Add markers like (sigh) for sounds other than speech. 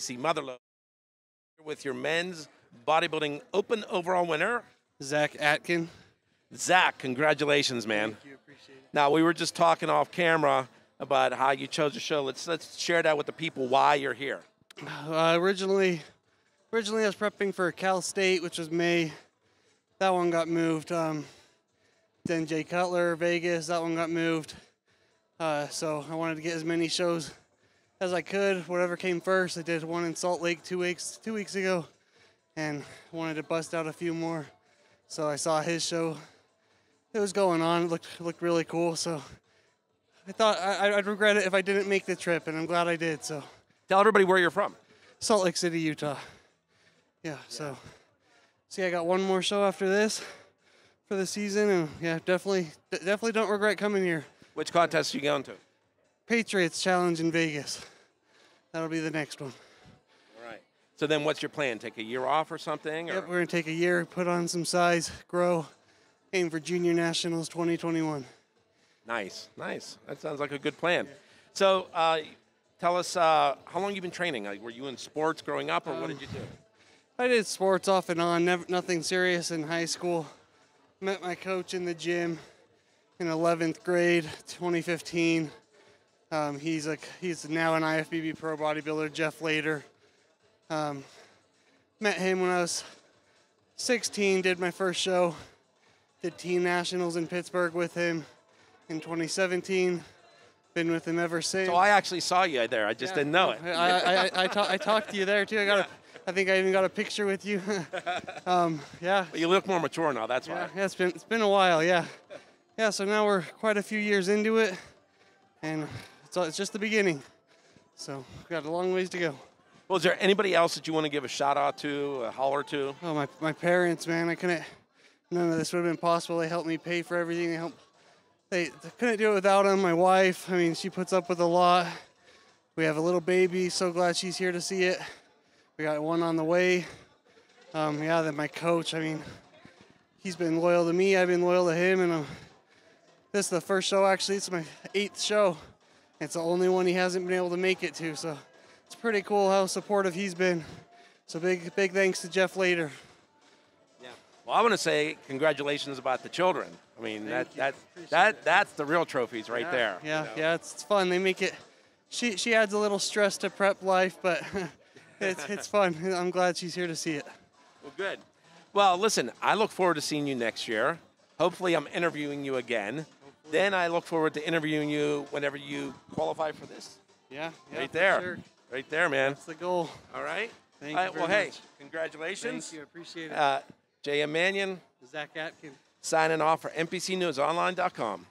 NPC Motherlode with your men's bodybuilding open overall winner, Zach Atkin. Zach. Congratulations, man. you, appreciate it. Now we were just talking off camera about how you chose the show. Let's let's share that with the people why you're here. Uh, originally, originally I was prepping for Cal State, which was May. That one got moved. Um, then Jay Cutler, Vegas, that one got moved. Uh, so I wanted to get as many shows as I could. Whatever came first, I did one in Salt Lake two weeks two weeks ago, and wanted to bust out a few more. So I saw his show. It was going on. It looked looked really cool. So I thought I, I'd regret it if I didn't make the trip, and I'm glad I did. So. Tell everybody where you're from. Salt Lake City, Utah. Yeah, so see, I got one more show after this for the season, and yeah, definitely, definitely don't regret coming here. Which contest are you going to? Patriots Challenge in Vegas. That'll be the next one. All right. So then, what's your plan? Take a year off or something? Or? Yep, we're gonna take a year, put on some size, grow, aim for Junior Nationals 2021. Nice, nice. That sounds like a good plan. So, uh, tell us uh, how long you've been training. Like, were you in sports growing up, or what did you do? I did sports off and on, never, nothing serious in high school. Met my coach in the gym in 11th grade, 2015. Um, he's like he's now an IFBB pro bodybuilder, Jeff Lader. Um, met him when I was 16. Did my first show. Did team nationals in Pittsburgh with him in 2017. Been with him ever since. So I actually saw you there. I just didn't know it. I, I, I, I, ta- I talked to you there too. I got a, I think I even got a picture with you. (laughs) um, yeah. But you look more mature now. That's Yeah, why. yeah, it's been it's been a while. Yeah, yeah. So now we're quite a few years into it, and it's, it's just the beginning. So we've got a long ways to go. Well, is there anybody else that you want to give a shout out to, a holler to? Oh, my my parents, man, I couldn't. None of this would have been possible. They helped me pay for everything. They helped. They, they couldn't do it without them. My wife, I mean, she puts up with a lot. We have a little baby. So glad she's here to see it. We got one on the way. Um, yeah, then my coach. I mean, he's been loyal to me. I've been loyal to him, and um, this is the first show. Actually, it's my eighth show. It's the only one he hasn't been able to make it to. So it's pretty cool how supportive he's been. So big, big thanks to Jeff Lader. Yeah. Well, I want to say congratulations about the children. I mean, that you. that Appreciate that that's the real trophies right yeah, there. Yeah, you know? yeah, it's, it's fun. They make it. She she adds a little stress to prep life, but (laughs) it's it's fun. I'm glad she's here to see it. Well, good. Well, listen, I look forward to seeing you next year. Hopefully, I'm interviewing you again. Then I look forward to interviewing you whenever you qualify for this. Yeah, yeah right there. Sure. Right there, man. That's the goal. All right. Thank All you right, well, very hey, congratulations. Thank you. Appreciate it. Uh, J.M. Manion Zach Atkin. signing off for NPCNewsOnline.com.